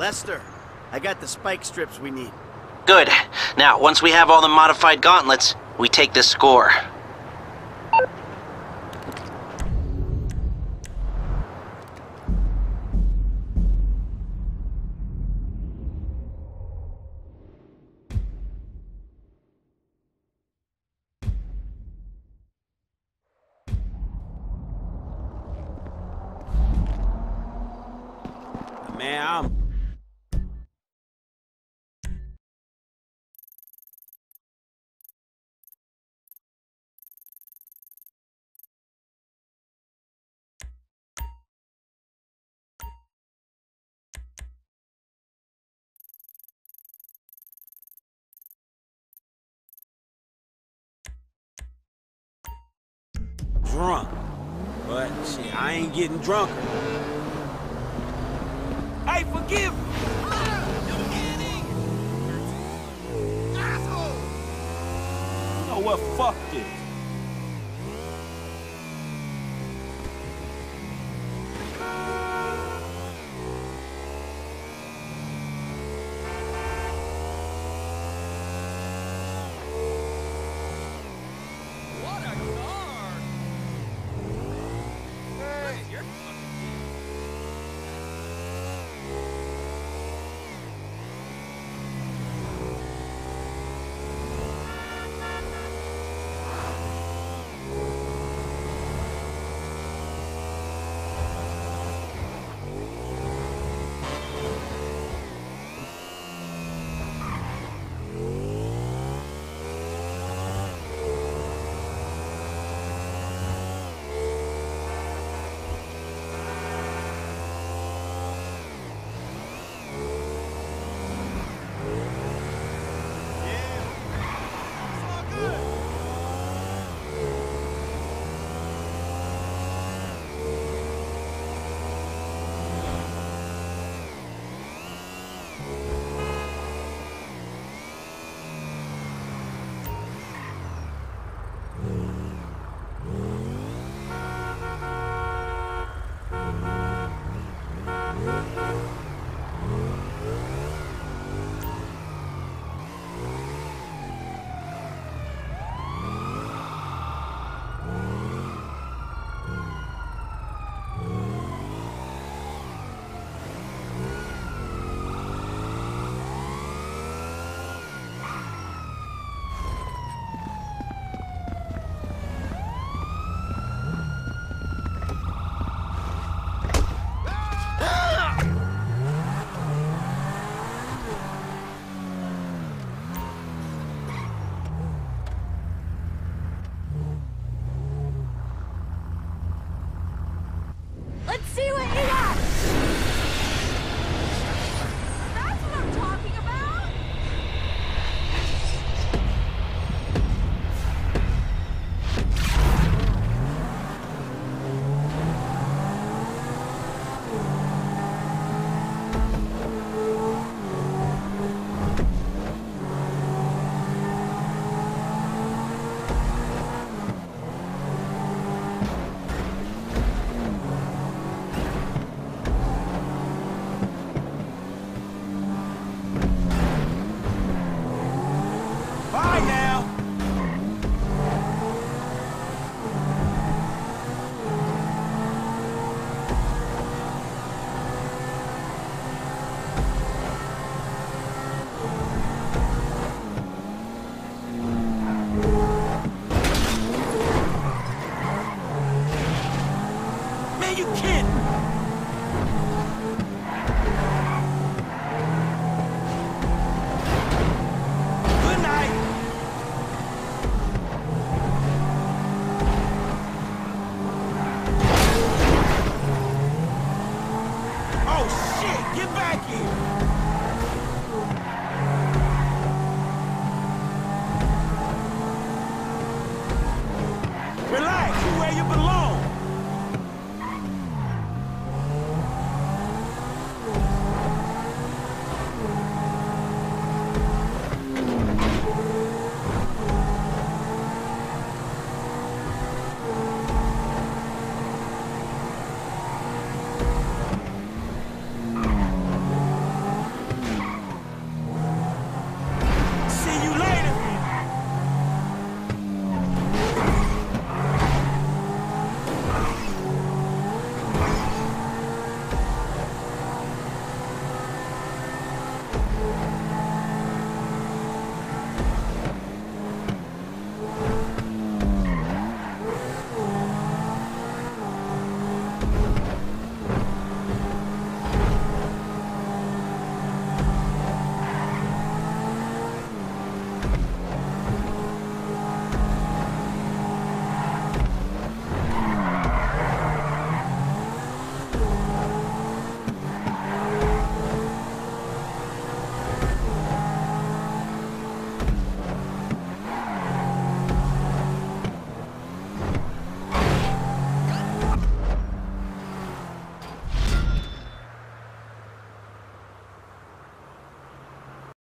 Lester, I got the spike strips we need. Good. Now, once we have all the modified gauntlets, we take this score. Man, I'm... Drunk. But, shit, I ain't getting drunker. Hey, forgive me! You know what? Fuck this. Oh shit! Get back here!